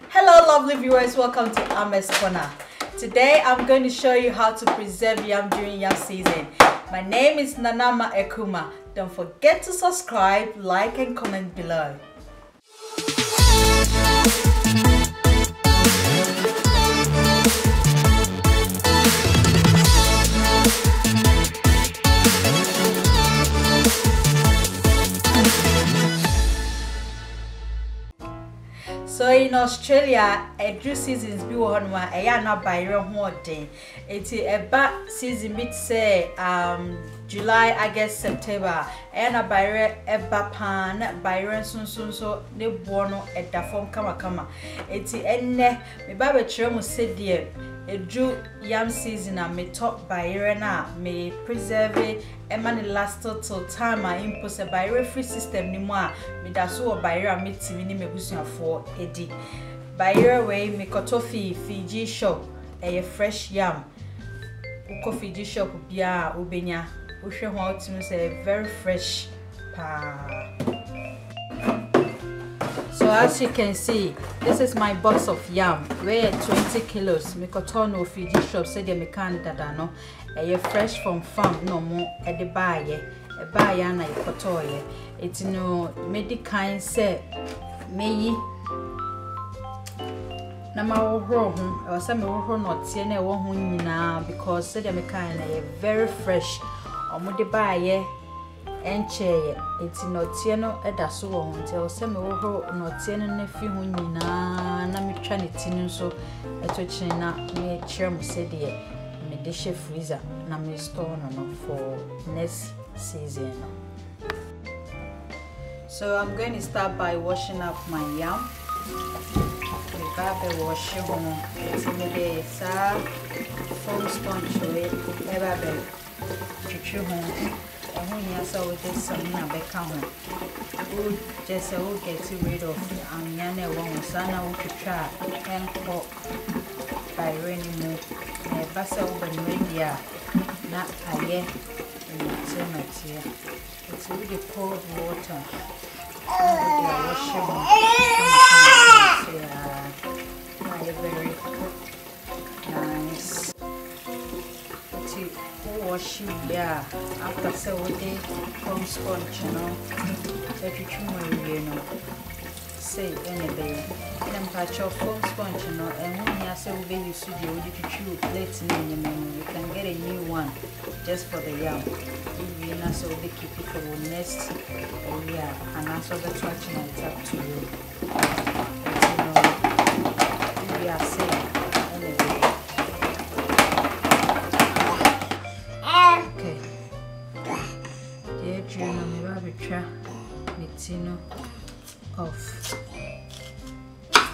Hello lovely viewers, welcome to Ama's Corner. Today I'm going to show you how to preserve yam during yam season. My name is Nana Ama Akumah. Don't forget to subscribe, like and comment below. Australia ɛduru seasons bi wɔ hɔnom a ɛyɛ anabayerɛ ho ɔden. Eti ɛba season bi te sɛ um, july august september. Ɛyɛ anabayerɛ ɛba paa na bayerɛ nso nso nso ne boɔ no ɛda fam kamakama. Eti ɛnnɛ meba bɛkyerɛ mu sɛdeɛ ɛduru yam season a metɔ bayerɛ no a me preserve ɛma ne last till time a mpo sɛ bayerɛ free system ne mu a meda so wɔ bayerɛ a metumi ne m'abusuafoɔ adi bayerɛ wei mekɔtɔ fii fiji shop ɛyɛ fresh yam. Wokɔ fiji shop biara a wobɛnya wohwɛ ho a wotumi sɛ very fresh paa so as you can see this is my box of yam weigh 20 kilos. Mekɔtɔ no fiji shop sɛdeɛ meka no dada no ɛyɛ fresh from farm na ɔmo ɛde baayɛ ɛbaayɛ ana yɛkɔtɔɔyɛ eti no medi kan sɛ meyi na mahohoro ho ɛwɔ sɛ mehohoro nɔteɛ na ɛwɔ ho nyinaa because sɛdeɛ meka no ɛyɛ very fresh. Ɔmo de baayɛ ɛnkyɛeɛ eti nɔteɛ no ɛda so wɔ ho. Nti ɛwɔ sɛ mehohoro nɔteɛ no na fi ho nyinaa na metwa ne ti no nso ɛto kyene na mekyerɛ mo sɛdeɛ mede hyɛ freezer na me store no no for next season no. So i'm going to start by washing up my yam. Meba bɛwɔhye ho nti mede saa foam sponge wei ɛba bɛtwitwi ho ɛho hia sɛ wode samina bɛka ho wogye sɛ wo get rid of anwea no ɛwɔ ho saa na wotwitwa a ɛnkɔ bayerɛ no mu na ɛba sɛ wobɛnoa die a na ayɛ nnɔteɛ nnɔteɛ nti wode cold water. Na awɔhye ho very nice. nti wie a after wode com sponge no atwitwi mu awie no sei ɛna ɛbɛyɛ na mpakyɛw foam sponge no ɛho hia sɛ wobɛyi so deɛ wode twitwi wo plate no nyɛma mu you can get a new one just for the yam wowie na sɛ wode keep it for wo next awie a anaasɛ wobɛto akyena it's up to you. Nti no wowie a sei ɛna no off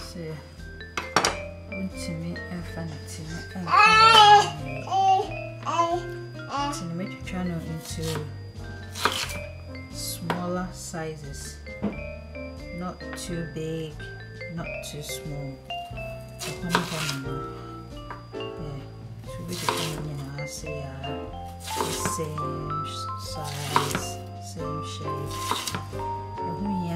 sɛ wontumi ɛmfa ne ti no nti no into smaller sizes. Not too big not too small. So the same size same shape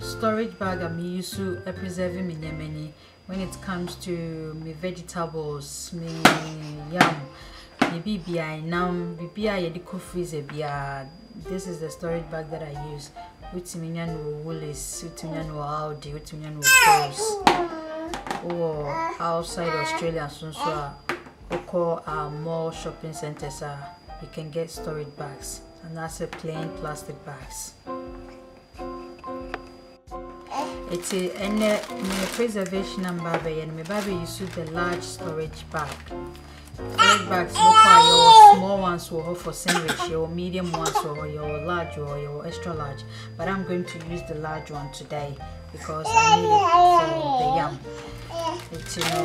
storage bag i'm used to preserving my yam when it comes to my vegetables my yam my BBI now BBI yɛde kɔ freezer biara uh, this is the storage bag that i use. Wotumi nya no woolies wotumi nya no aldi wotumi nya no coles. Wɔ outside australia so nso a wokɔ uh, mall shopping centers a you can get storage bags. And that's a plain plastic bags It's a and uh, preservation baby and my baby use the large storage bag. Storage bags no kwa your small ones will hold for sandwich, your medium ones or your large or your extra large. But I'm going to use the large one today. because I need it for the yam. Nti no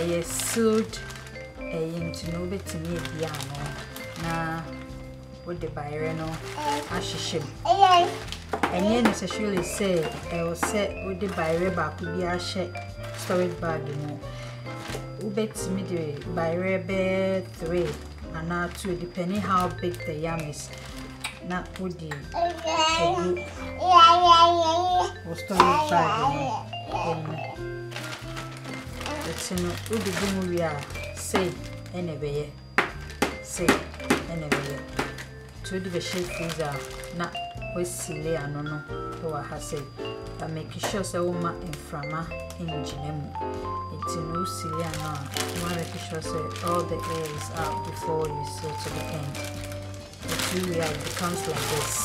ɛyɛ sealed ɛyɛ nti no wobɛtumi adi ano na wode bayerɛ no ahyehyɛ mu. Ɛnyɛ necessarily sɛ ɛwɔ sɛ wode bayerɛ baako bi ahyɛ storage bag mu. Wobɛtumi de bayerɛ bɛyɛ three anaa two depending how big the yam is. Na wode agu wo storage bag no mu ɛti no wode gu mu wie a sei ɛna ɛbɛyɛ sei ɛna ɛbɛyɛ nti wode bɛhyɛ freezer na wasile ano no wɔ ha sei but make sure sɛ woma mframa ngyina mu. Nti no wosile ano a to make sure sɛ all the air is out before you seal to the end. Until we it becomes like this.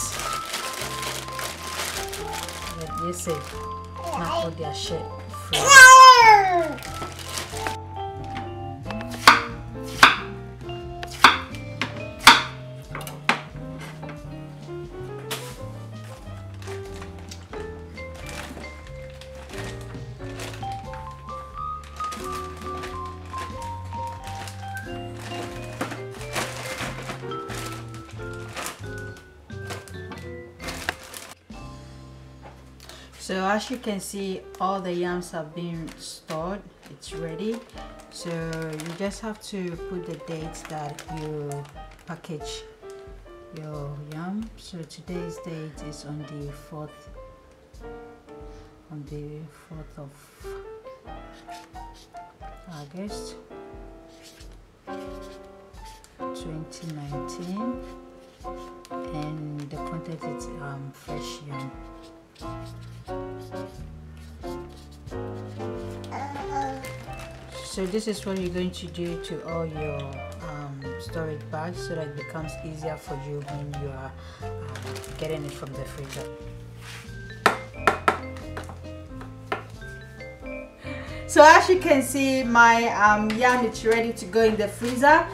This say na wode ahyɛ freezer So as you can see, all the yams have been stored. It's ready. So you just have to put the dates that you package your yam. So today's date is on the 4th, on the 4th of August 2019 and the content is um, fresh yam. So this is what you're going to do to all your um, storage bags so that it becomes easier for you when you are um, getting it from the freezer. So as you can see, my um, yam is ready to go in the freezer.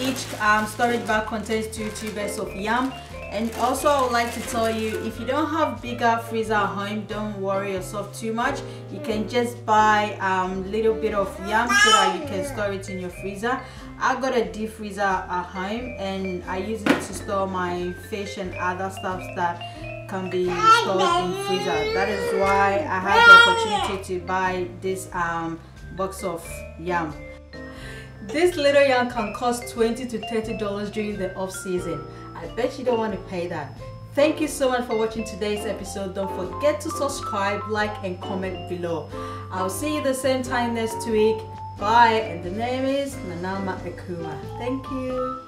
Each um, storage bag contains two tubers of yam and also I would like to tell you if you don't have bigger freezer at home don't worry yourself too much. You can just buy um little bit of yam so that you can store it in your freezer. I got a deep freezer at home and I use it to store my fish and other stuff that can be stored in freezer. That is why I had the opportunity to buy this um box of yam. This little yam can cost 20 to 30 dollars during the off season I bet you don't want to pay that. Thank you so much for watching today's episode. Don't forget to subscribe, like, and comment below. I'll see you the same time next week. Bye. And the name is Nana Ama Akumah. Thank you.